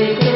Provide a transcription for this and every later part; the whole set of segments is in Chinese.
de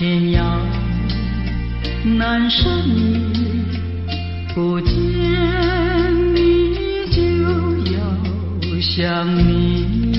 天涯难舍你不见你就要想你。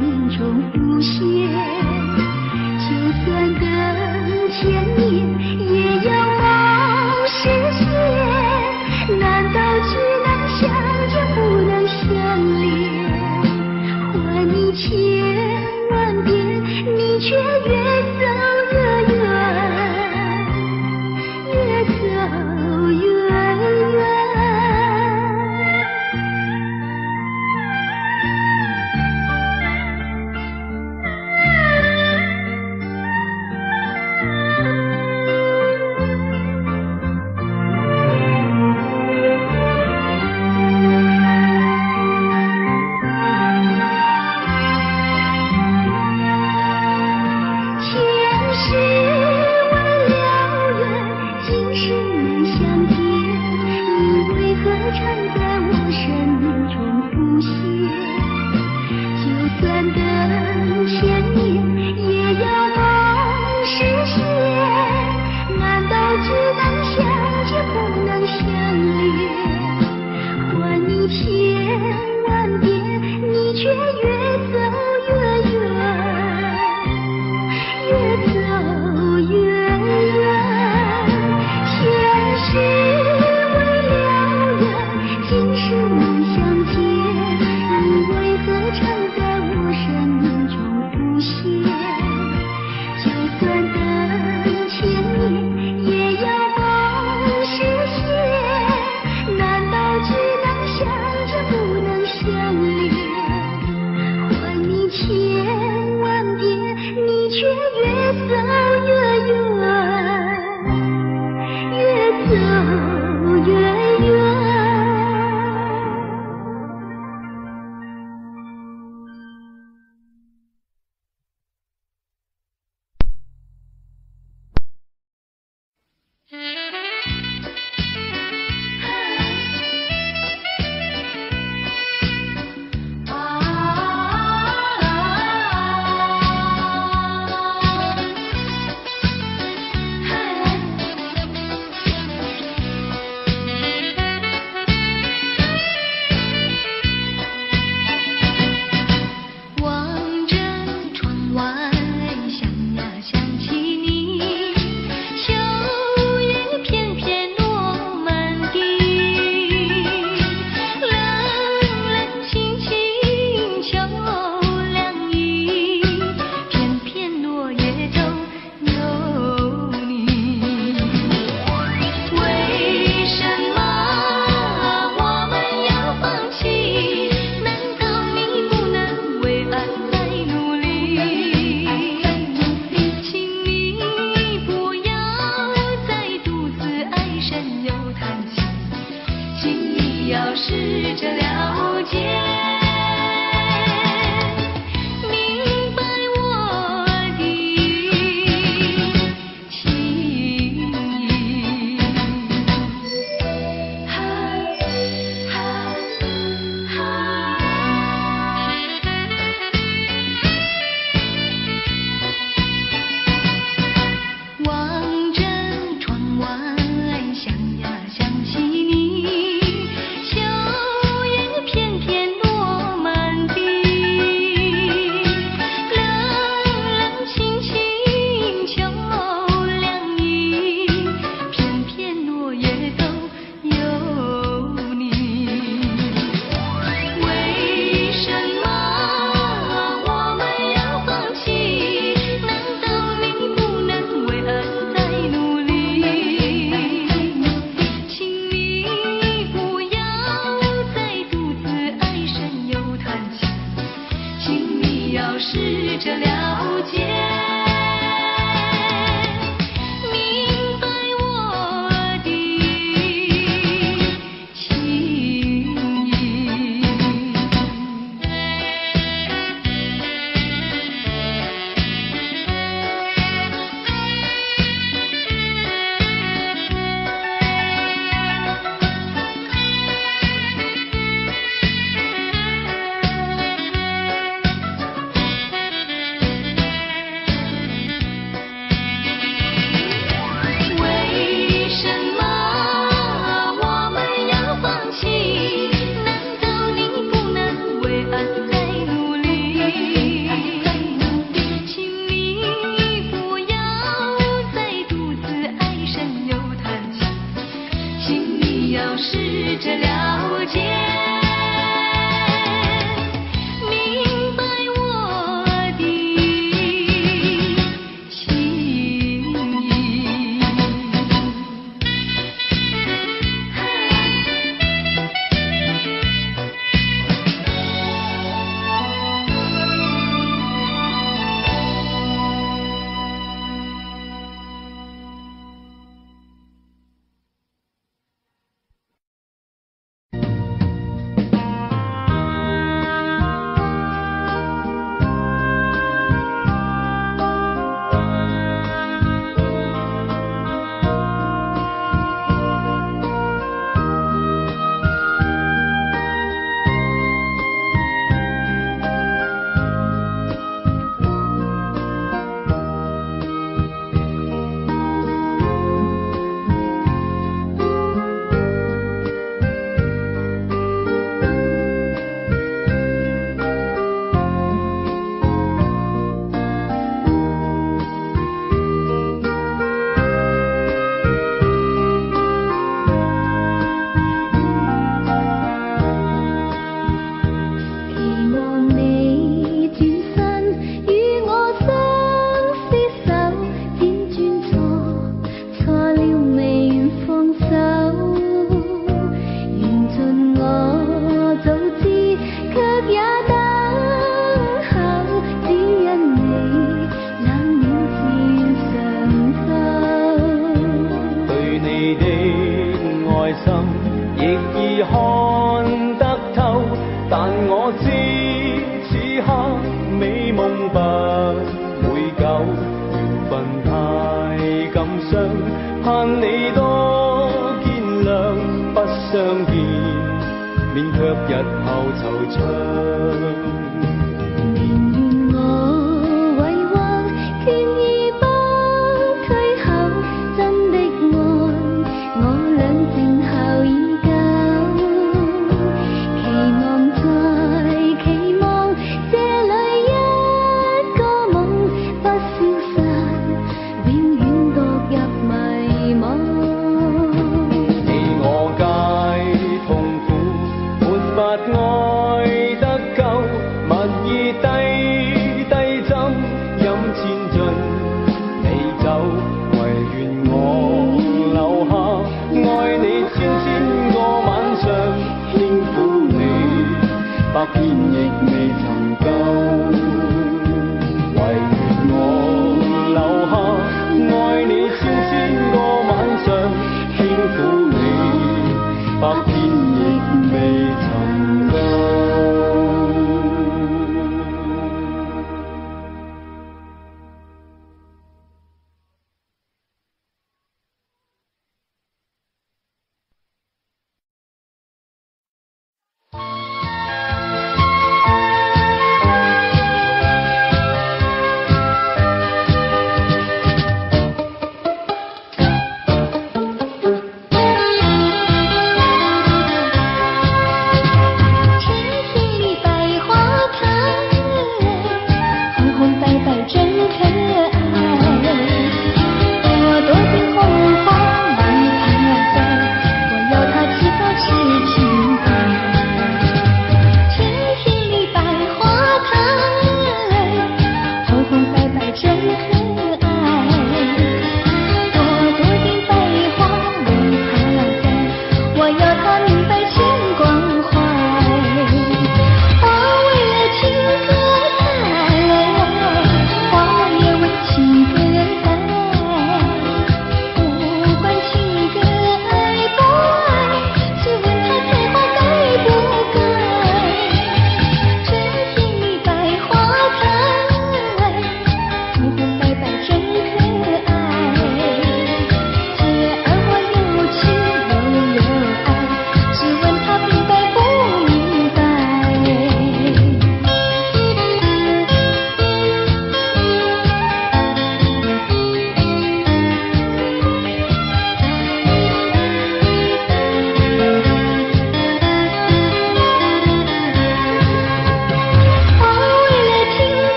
命中浮现？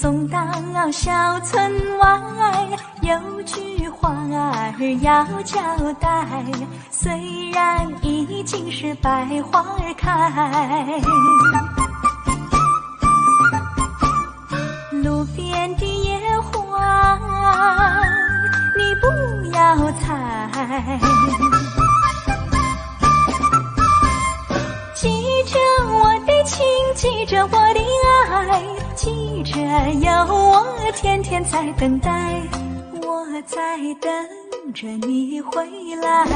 送到小村外，有句话儿要交代。虽然已经是百花儿开，路边的野花你不要采。记着我的情，记着我的爱，记着有我天天在等待，我在等着你回来，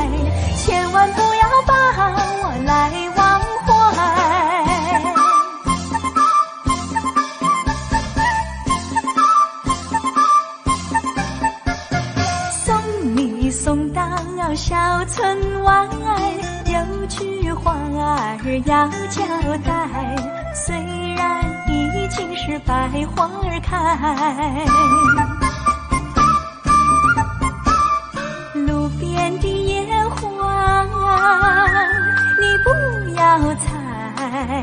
千万不要把我来忘怀。送你送到小村外，有句话儿要交代。虽已经是百花儿开，路边的野花你不要采。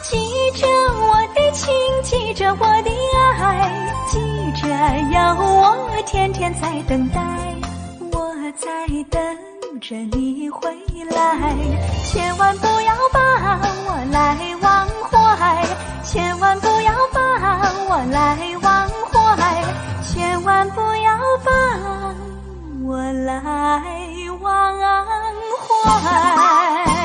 记着我的情，记着我的爱，记着有我天天在等待，我在等着你回来，千万不要把我来忘怀，千万不要把我来忘怀，千万不要把我来忘怀。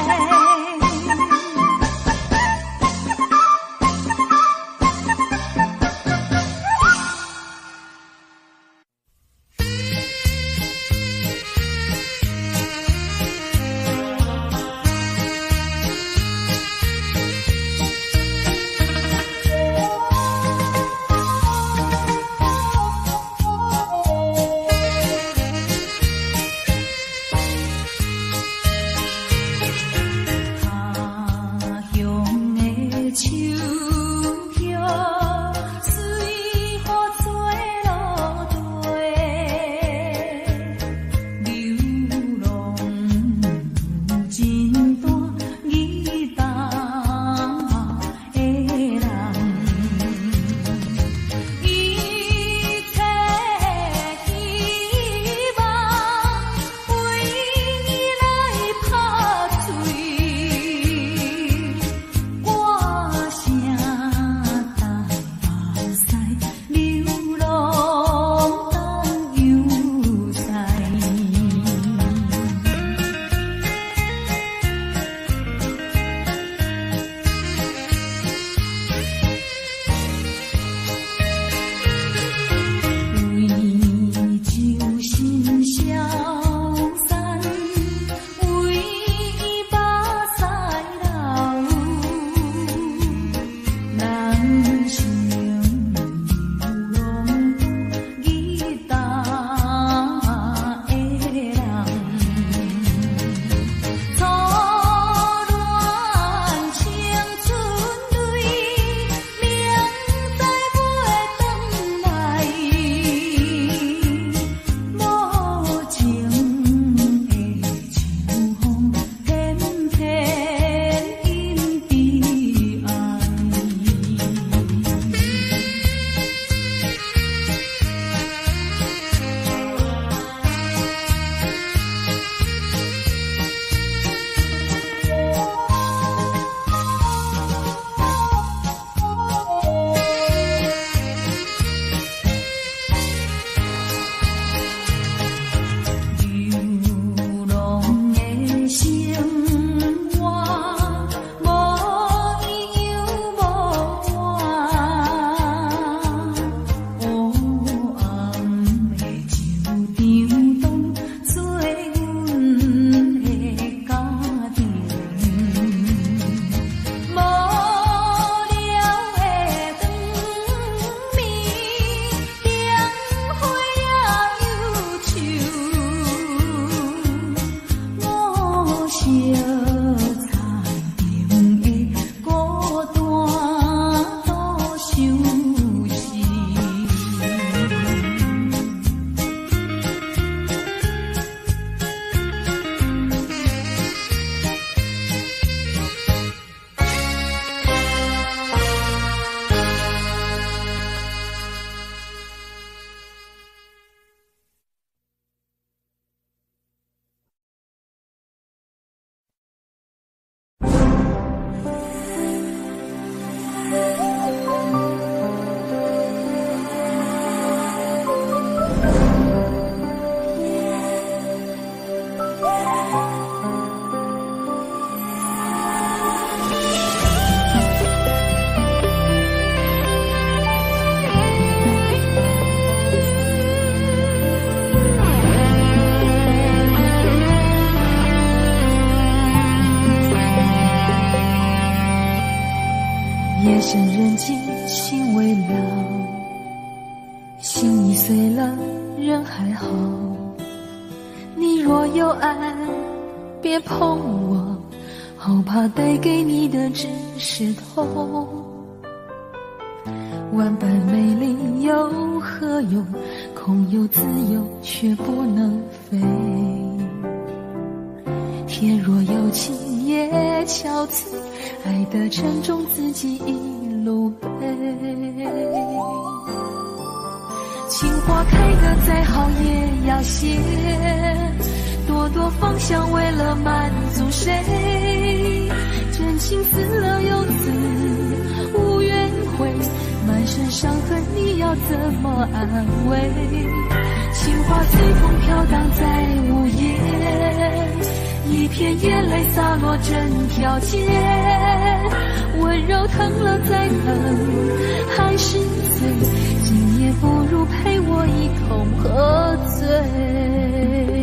夜深人静，情未了，心已碎了，人还好。你若有爱，别碰我，好怕带给你的只是痛。万般美丽有何用？空有自由，却不能飞。天若有情也憔悴，爱的沉重自己一路背。情花开得再好也要谢，朵朵芳香为了满足谁？真情死了又死，无怨悔，满身伤痕你要怎么安慰？情花随风飘荡在午夜，一片眼泪洒落整条街，温柔疼了再疼，还是醉，今夜不如陪我一同喝醉。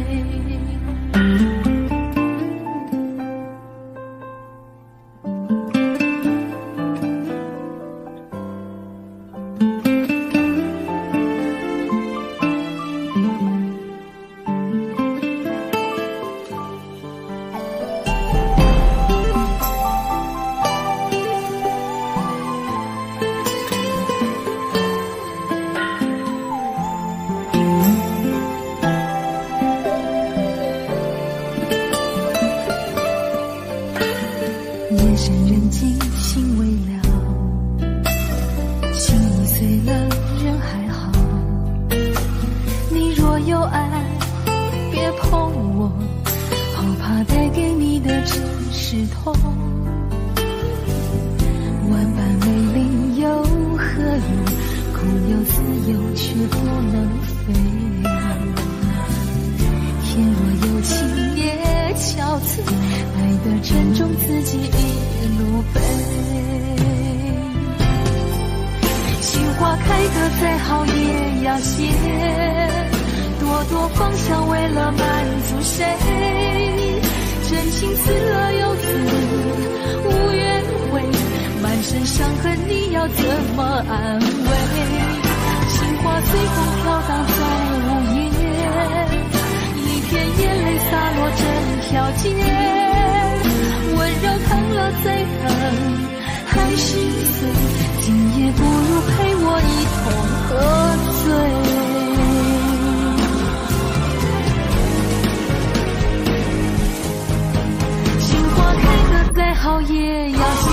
好也要谢，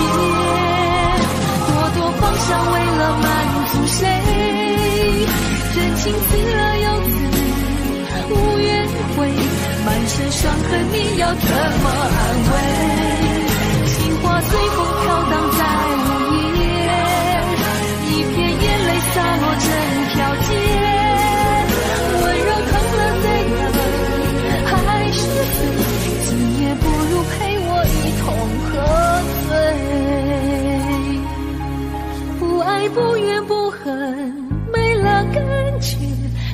朵朵芳香为了满足谁？真情死了又死。无怨悔，满身伤痕你要怎么安慰？情花随风飘荡在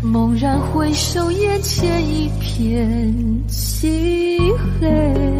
猛然回首，眼前一片漆黑。